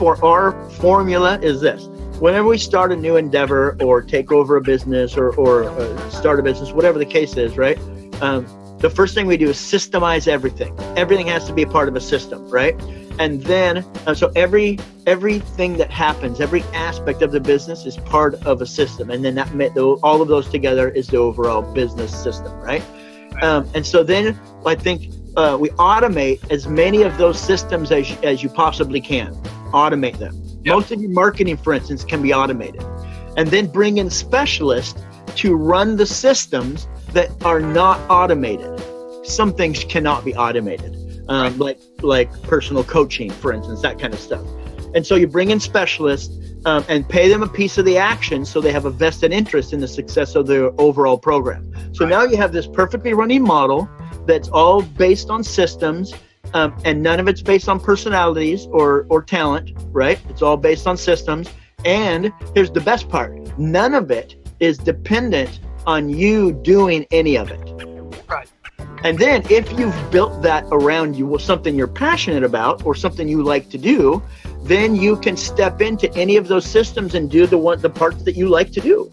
for our formula is this whenever we start a new endeavor or take over a business or, or uh, start a business, whatever the case is, right? Um, the first thing we do is systemize everything. Everything has to be a part of a system, right? And then, uh, so every everything that happens, every aspect of the business is part of a system, and then that all of those together is the overall business system, right? Um, and so then I think uh, we automate as many of those systems as, as you possibly can. Automate them. Yep. Most of your marketing, for instance, can be automated. And then bring in specialists to run the systems that are not automated. Some things cannot be automated, um, right. like like personal coaching, for instance, that kind of stuff. And so you bring in specialists um, and pay them a piece of the action so they have a vested interest in the success of their overall program. So right. now you have this perfectly running model that's all based on systems um, and none of it's based on personalities or or talent, right? It's all based on systems. And here's the best part: none of it is dependent on you doing any of it. Right. And then if you've built that around you with something you're passionate about or something you like to do, then you can step into any of those systems and do the one the parts that you like to do.